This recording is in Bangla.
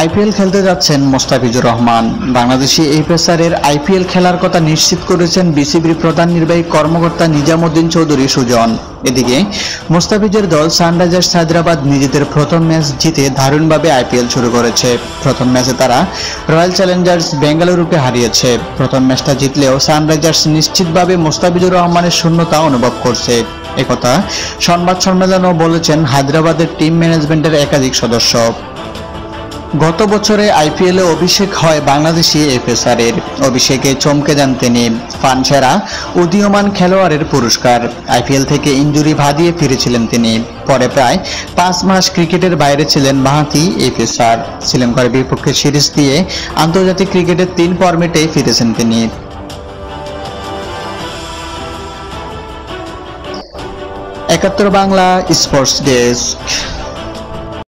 আইপিএল খেলতে যাচ্ছেন মোস্তাফিজুর রহমান। বাংলাদেশি এই পেসারের আইপিএল খেলার কথা নিশ্চিত করেছেন বিসিবির প্রধান নির্বাহী কর্মকর্তা নিজামুদ্দিন চৌধুরী সুজন। এদিকে, মোস্তাফিজের দল সানরাইজার্স হায়দ্রাবাদ নিজেদের প্রথম ম্যাচ জিতে দারুণভাবে আইপিএল শুরু করেছে। প্রথম ম্যাচে তারা রয়্যাল চ্যালেঞ্জার্স বেঙ্গালুরুকে হারিয়েছে। প্রথম ম্যাচটা জিতলেও সানরাইজার্স নিশ্চিতভাবে মোস্তাফিজুর রহমানের শূন্যতা অনুভব করছে। একথা সংবাদ সম্মেলনেও বলেছেন হায়দ্রাবাদের টিম ম্যানেজমেন্টের একাধিক সদস্য। গত বছরে আইপিএলে অভিষেক হয় বাংলাদেশি এই পেসারের অভিষেকে চমকে যান তিনি। ফান সেরা উদীয়মান খেলোয়াড়ের পুরস্কার। আইপিএল থেকে ইঞ্জুরি ভাদিয়ে ফিরেছিলেন তিনি। পরে প্রায় পাঁচ মাস ক্রিকেটের বাইরে ছিলেন মাহাতি এই পেসার শ্রীলঙ্কার বিপক্ষে সিরিজ দিয়ে আন্তর্জাতিক ক্রিকেটের তিন ফর্মেটে ফিরেছেন তিনি। একাত্তর বাংলা স্পোর্টস ডেস্ক।